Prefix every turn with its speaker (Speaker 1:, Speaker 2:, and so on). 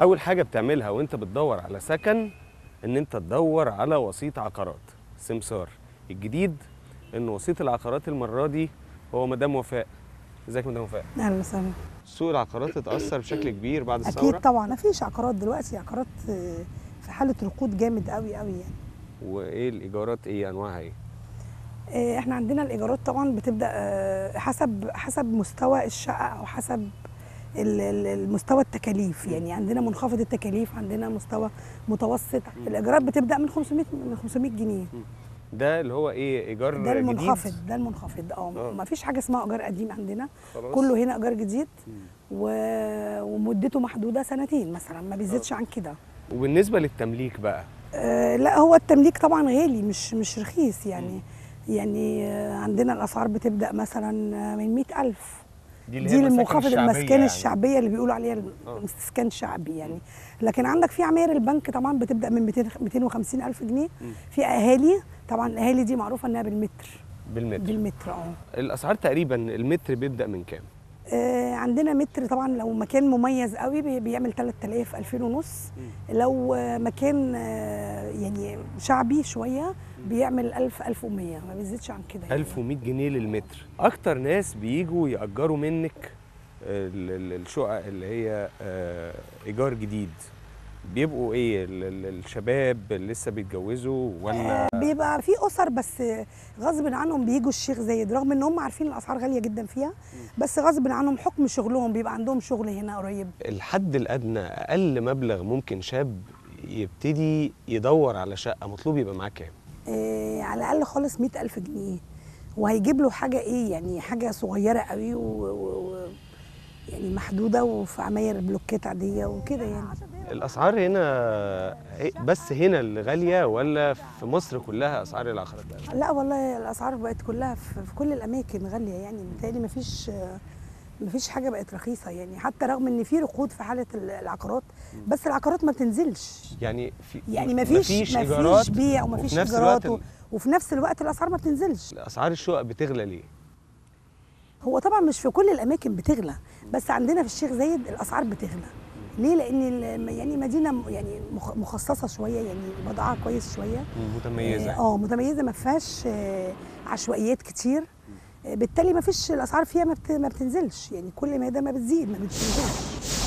Speaker 1: أول حاجة بتعملها وأنت بتدور على سكن إن أنت تدور على وسيط عقارات. سمسار الجديد إن وسيط العقارات المرة دي هو مدام وفاء. إزيك مدام وفاء؟
Speaker 2: أهلا وسهلا.
Speaker 1: سوق العقارات اتأثر بشكل كبير بعد
Speaker 2: أكيد
Speaker 1: الثورة.
Speaker 2: طبعا. ما فيش عقارات دلوقتي. عقارات آه، في حالة ركود جامد قوي قوي يعني.
Speaker 1: وإيه الإيجارات؟ إيه أنواعها؟ إيه؟
Speaker 2: آه، إحنا عندنا الإيجارات طبعا بتبدأ آه، حسب حسب مستوى الشقة أو حسب المستوى التكاليف. يعني عندنا منخفض التكاليف عندنا مستوى متوسط. الايجارات بتبدأ من 500 من 500 جنيه.
Speaker 1: ده اللي هو إيه إيجار
Speaker 2: ده
Speaker 1: جديد؟
Speaker 2: المنخفض ده المنخفض. آه
Speaker 1: آه.
Speaker 2: ما فيش حاجة اسمها إيجار قديم عندنا.
Speaker 1: خلاص.
Speaker 2: كله هنا إيجار جديد. و... ومدته محدودة سنتين مثلا ما بيزيدش عن كده.
Speaker 1: وبالنسبة للتمليك بقى؟
Speaker 2: آه، لا هو التمليك طبعا غالي مش مش رخيص يعني. يعني آه، عندنا الأسعار بتبدأ مثلا آه، من 100000
Speaker 1: دي
Speaker 2: دي المنخفض المسكن
Speaker 1: يعني.
Speaker 2: الشعبية اللي بيقولوا عليها
Speaker 1: آه.
Speaker 2: الاستسكان الشعبي يعني لكن عندك في عماير البنك طبعا بتبدأ من 200 250 ألف جنيه. في أهالي طبعا الأهالي دي معروفة إنها بالمتر
Speaker 1: بالمتر
Speaker 2: بالمتر آه
Speaker 1: الأسعار تقريبا المتر بيبدأ من كام
Speaker 2: آه، عندنا متر طبعا لو مكان مميز قوي بي- بيعمل 3000 2000 ونص. لو آه، مكان آه، يعني شعبي شوية بيعمل 1000 1100 ما بيزيدش عن كده يعني.
Speaker 1: 1100 جنيه للمتر. أكتر ناس بيجوا يأجروا منك ال- الشقق اللي هي آه، إيجار جديد. بيبقوا إيه ال- ال- الشباب اللي لسه بيتجوزوا ولا؟
Speaker 2: آه، بيبقى في اسر بس غصب عنهم بيجوا الشيخ زايد رغم إن هم عارفين الأسعار غالية جدا فيها بس غصب عنهم حكم شغلهم بيبقى عندهم شغل هنا قريب.
Speaker 1: الحد الأدنى أقل مبلغ ممكن شاب يبتدي يدور على شقة مطلوب يبقى معاه كام؟
Speaker 2: آه، على الأقل خالص 100000 جنيه. وهيجيب له حاجة إيه؟ يعني حاجة صغيرة قوي. و... و... يعني محدودة وفي عماير بلوكات عادية وكده يعني.
Speaker 1: الأسعار هنا إيه- بس هنا اللي غالية ولا في مصر كلها أسعار العقارات؟
Speaker 2: لا والله الأسعار بقت كلها في, كل الأماكن غالية يعني متهيألي مفيش مفيش حاجة بقت رخيصة يعني حتى رغم إن في ركود في حالة العقارات بس العقارات ما بتنزلش.
Speaker 1: يعني في
Speaker 2: يعني مفيش
Speaker 1: مفيش
Speaker 2: مفيش بيع ومفيش
Speaker 1: إيجارات
Speaker 2: و... وفي نفس الوقت الأسعار ما بتنزلش.
Speaker 1: أسعار الشقق بتغلى ليه؟
Speaker 2: هو طبعا مش في كل الأماكن بتغلى بس عندنا في الشيخ زايد الأسعار بتغلى. ليه؟ لأن يعني مدينة يعني مخ- مخصصة شوية يعني وضعها كويس شوية.
Speaker 1: متميزه
Speaker 2: آه متميزة ما فيهاش آه، عشوائيات كتير. آه، بالتالي ما فيش الأسعار فيها ما بتنزلش. يعني كل ما ده ما بتزيد ما بتنزلش